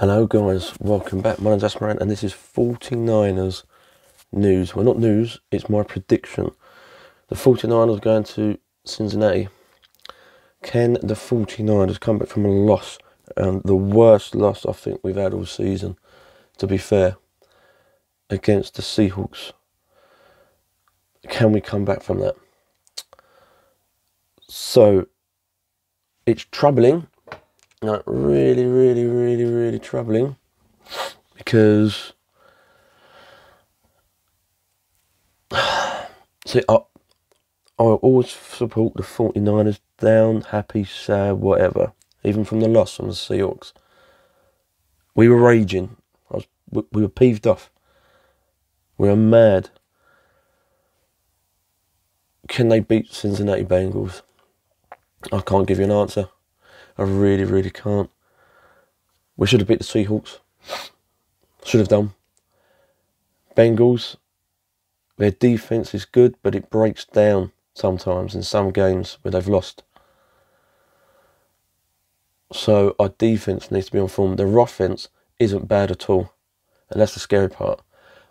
Hello guys, welcome back. My name's Asthma Ant and this is 49ers news. Well, not news, it's my prediction. The 49ers are going to Cincinnati. Can the 49ers come back from a loss? Um, the worst loss I think we've had all season, to be fair, against the Seahawks. Can we come back from that? So, it's troubling like really, really, really, really troubling because see, I, I always support the 49ers down, happy, sad, whatever, even from the loss from the Seahawks. We were raging. I was, we were peeved off. We were mad. Can they beat Cincinnati Bengals? I can't give you an answer. I really, really can't. We should have beat the Seahawks. Should have done. Bengals, their defense is good, but it breaks down sometimes in some games where they've lost. So our defense needs to be on form. Their offense isn't bad at all, and that's the scary part.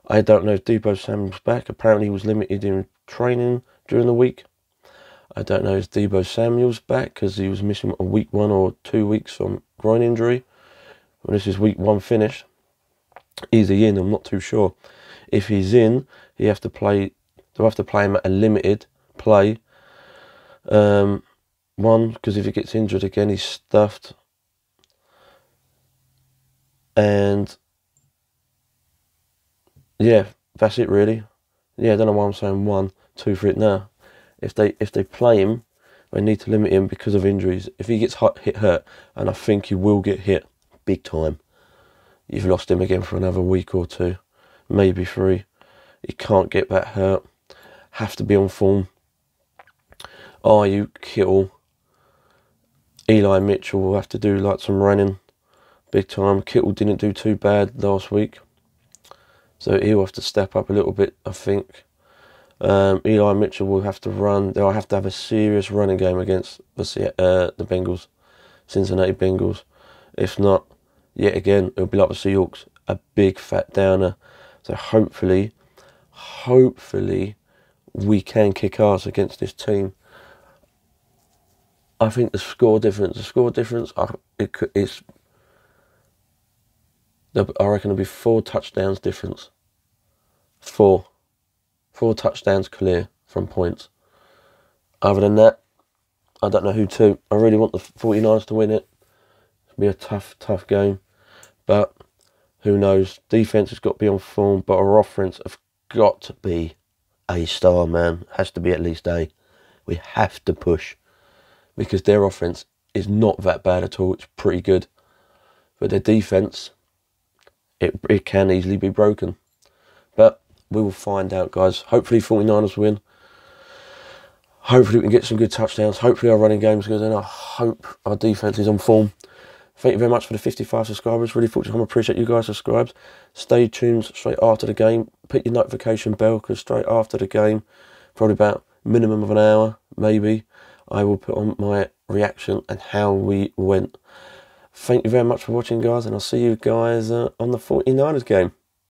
I don't know if Deebo Samuel's back. Apparently, he was limited in training during the week. I don't know if Deebo Samuel's back because he was missing a week one or two weeks from groin injury. Well, this is week one finish. Is he in? I'm not too sure. If he's in, he have to play. They'll have to play him at a limited play. Um, one because if he gets injured again, he's stuffed. And yeah, that's it really. Yeah, I don't know why I'm saying one, two for it now if they if they play him, they need to limit him because of injuries. If he gets hit hurt, and I think he will get hit big time, you've lost him again for another week or two, maybe three. He can't get that hurt. Have to be on form. Are you Kittle? Eli Mitchell will have to do like some running, big time. Kittle didn't do too bad last week, so he'll have to step up a little bit, I think. Um, Eli Mitchell will have to run. They'll have to have a serious running game against the uh, the Bengals, Cincinnati Bengals. If not, yet again it'll be like the Seahawks, a big fat downer. So hopefully, hopefully, we can kick ass against this team. I think the score difference, the score difference, it could, it's. I reckon it'll be four touchdowns difference. Four. Four touchdowns clear from points. Other than that, I don't know who to. I really want the 49ers to win it. It'll be a tough, tough game. But who knows? Defense has got to be on form, but our offense have got to be a star, man. Has to be at least A. We have to push because their offense is not that bad at all. It's pretty good. But their defense, it, it can easily be broken. But we will find out, guys. Hopefully, 49ers win. Hopefully, we can get some good touchdowns. Hopefully, our running game's good, and I hope our defense is on form. Thank you very much for the 55 subscribers. Really thought I appreciate you guys subscribed. Stay tuned straight after the game. Put your notification bell because straight after the game, probably about minimum of an hour, maybe, I will put on my reaction and how we went. Thank you very much for watching, guys, and I'll see you guys uh, on the 49ers game.